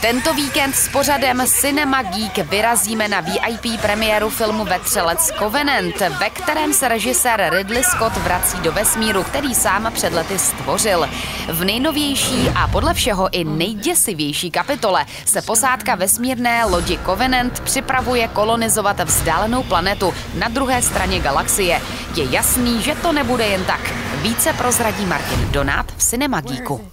Tento víkend s pořadem Cinema Geek vyrazíme na VIP premiéru filmu Vetřelec Covenant, ve kterém se režisér Ridley Scott vrací do vesmíru, který sám před lety stvořil. V nejnovější a podle všeho i nejděsivější kapitole se posádka vesmírné lodi Covenant připravuje kolonizovat vzdálenou planetu na druhé straně galaxie. Je jasný, že to nebude jen tak. Více prozradí Martin Donát v Cinema Geeku.